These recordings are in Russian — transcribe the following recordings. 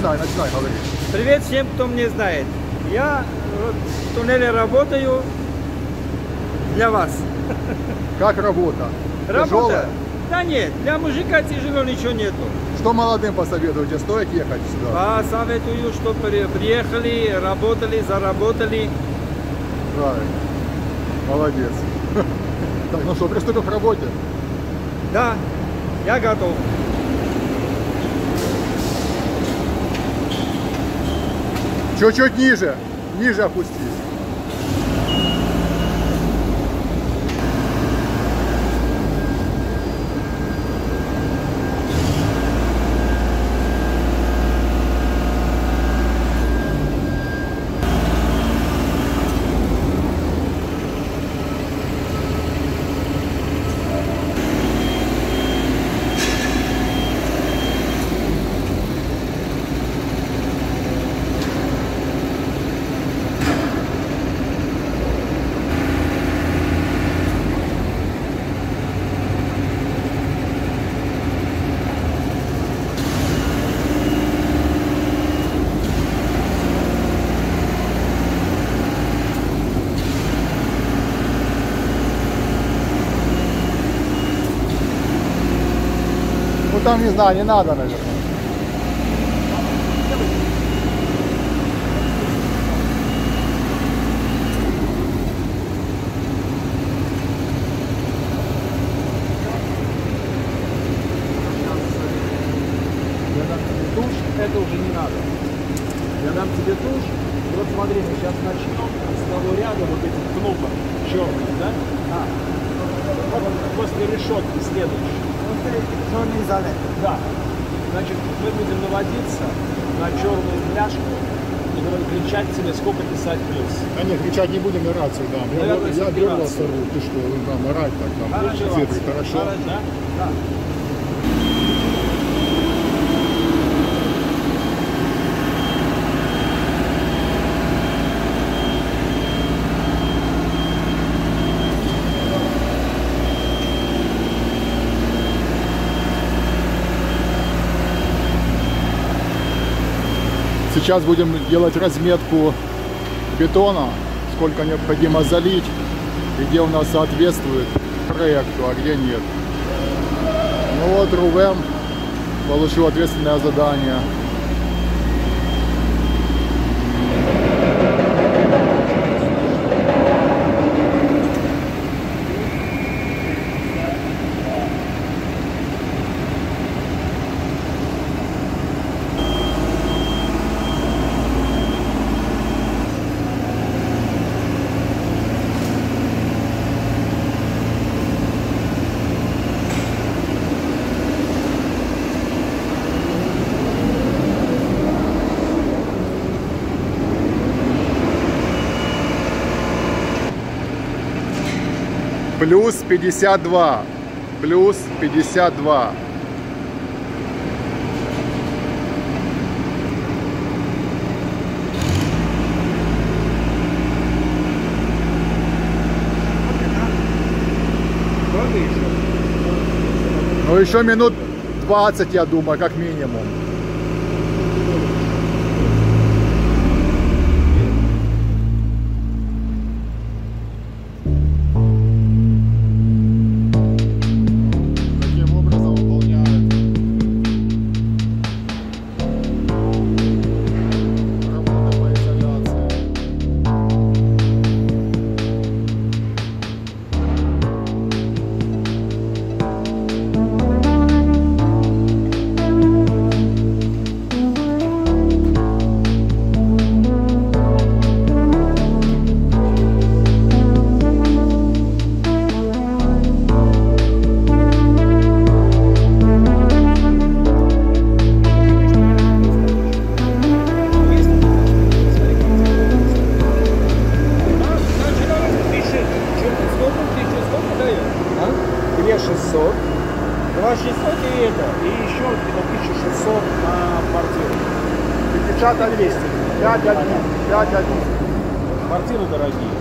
Начинай, начинай, говори. Привет всем, кто меня знает. Я в туннеле работаю для вас. Как работа? Работа? Тяжелая? Да нет, для мужика тяжело ничего нету. Что молодым посоветуете? Стоит ехать сюда? Посоветую, что при- приехали, работали, заработали. Правильно. Молодец. Так, ну что, приступим к работе. Да, я готов. Чуть-чуть ниже. Ниже опустись. Там, не знаю, не надо, наверное. Я дам тебе туш, это уже не надо. Я дам тебе туш, и вот смотри, мы сейчас начнем с того ряда вот этих кнопок черных, да? А. Вот после решетки следующий. Черный залет. Да. Значит, наводиться на черную пляшку и кричать тебе, сколько писать плюс. А нет, кричать не будем, и рацию дам. Я, я горло рацию. сорву. Ты что, там орать так там. Хорошо. Цифры, хорошо. Да? Да. Сейчас будем делать разметку бетона, сколько необходимо залить, и где у нас соответствует проекту, а где нет. Ну вот Рувем получил ответственное задание. Плюс 52. Плюс 52. Ну еще минут 20, я думаю, как минимум. Печата 200. 5 1. 5 1. Квартиры дорогие.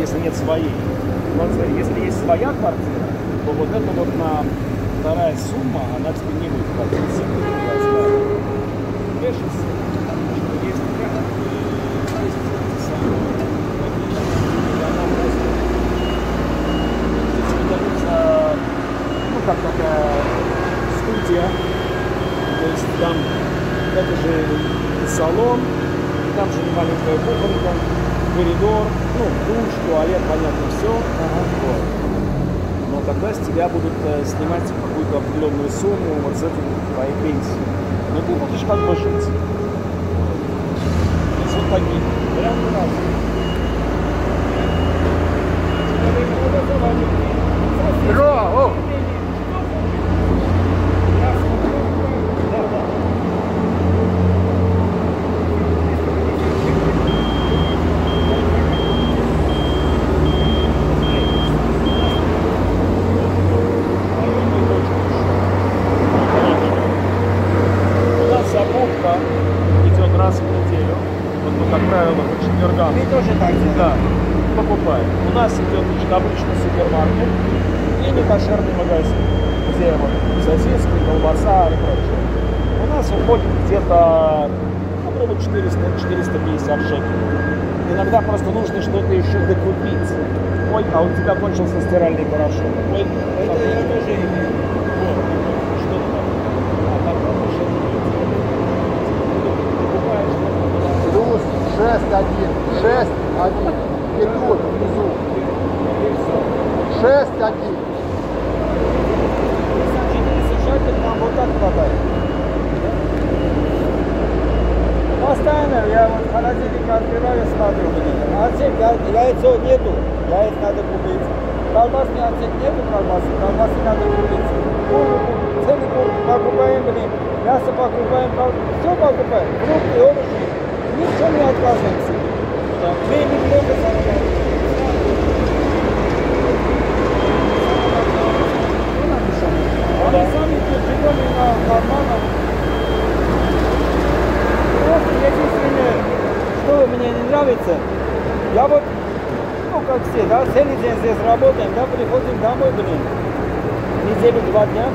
Если нет своей. Если есть своя квартира, то вот это вот на вторая сумма, она тебе не будет платить. Выдается, ну, как такая студия, то есть там это же салон, и там же маленькая кухонька, коридор, ну, душ, туалет, понятно, все. Вот. Но тогда с тебя будут э, снимать какую-то определенную сумму вот с этой твоей пенсии. Но ты будешь как бы жить. То вот такие. Прям у нас. Ро, о! У нас закупка идет раз в неделю. Вот мы, как правило, по четвергам. Вы тоже так делаете? Да, покупаем. У нас идет значит, обычный супермаркет и некошерный магазин, где вот сосиски, колбаса и прочее. У нас уходит где-то ну, грубо 400-450 шекелей. Иногда просто нужно что-то еще докупить. Ой, а у тебя кончился стиральный порошок. Ой, Это я тоже имею. там. А Плюс 6-1. 6-1. И тут внизу. и все. 6-1. 400 шекель нам вот так хватает. Постоянно я вот холодильник открываю, смотрю. Отсек, яйцо нету, яиц надо купить. Колбасный отсек нету колбасы, колбасы надо купить. Целый покупаем, блин. Мясо покупаем, все покупаем. Фрукты, овощи. Ничего не отказываемся.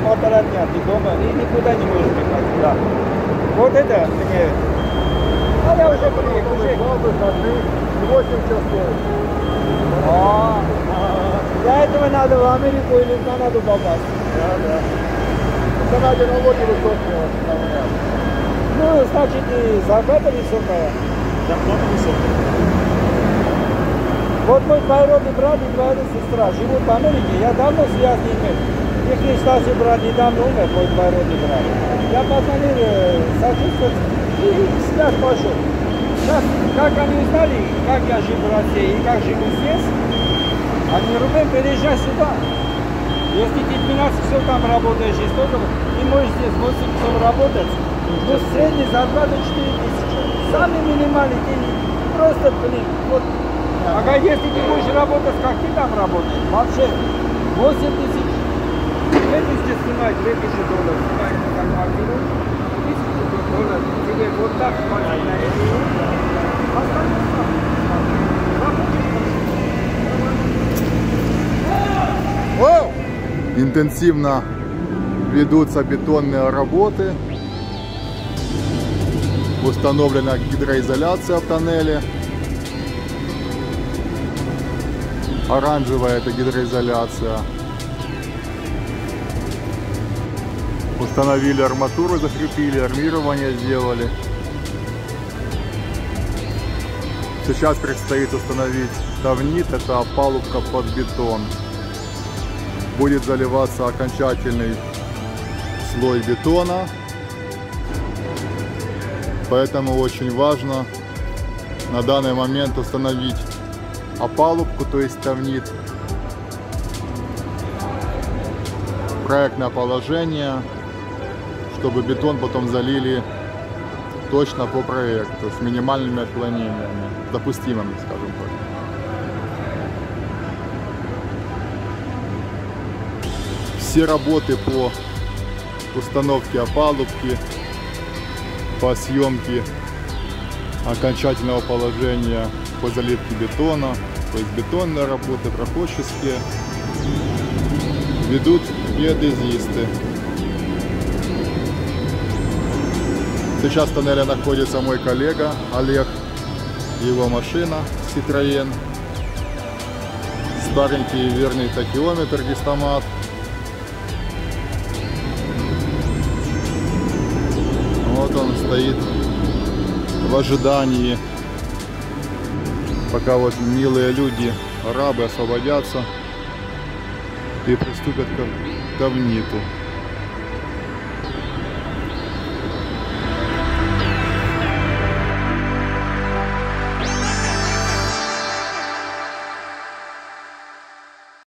Полтора дня ты дома и никуда не можешь приходить, да. Вот это мне, а я уже уже, Два выходных, 8 часов. а, а, для этого надо в Америку или в Канаду попасть. Да, да. В Канаде налоги высокие. Ну, значит, и зарплата высокая. Зарплата высокая. Вот мой двоюродный брат и двоюродная сестра живут в Америке. Я давно связан с ними. Их старший брат недавно умер, мой двоюродный брат. Я позвонил э, сочувствовать и связь пошел. Сейчас, как они узнали, как я живу в России и как живу здесь, они Рубен, приезжай сюда. Если ты 12 часов там работаешь и столько, ты можешь здесь 8 часов работать, но средняя зарплата 4 тысячи. Самый минимальный, ты просто, блин, вот Ага, если ты будешь работать, как ты там работаешь, вообще 8 тысяч, 2 тысячи снимать, 2 тысячи долларов снимать на квартиру, 1000 долларов, тебе вот так хватит на. Воу! Интенсивно ведутся бетонные работы. Установлена гидроизоляция в тоннеле. Оранжевая это гидроизоляция. Установили арматуру, закрепили, армирование сделали. Сейчас предстоит установить тавнит, это опалубка под бетон. Будет заливаться окончательный слой бетона. Поэтому очень важно на данный момент установить опалубку, то есть тавнит, проектное положение, чтобы бетон потом залили точно по проекту, с минимальными отклонениями, допустимыми, скажем так. Все работы по установке опалубки, по съемке окончательного положения по заливке бетона, то есть бетонные работы, проходческие, ведут геодезисты. Сейчас в тоннеле находится мой коллега Олег. Его машина Citroën. Старенький верный тахиометр гистомат. Вот он стоит в ожидании, пока вот милые люди, арабы освободятся и приступят к ковниту.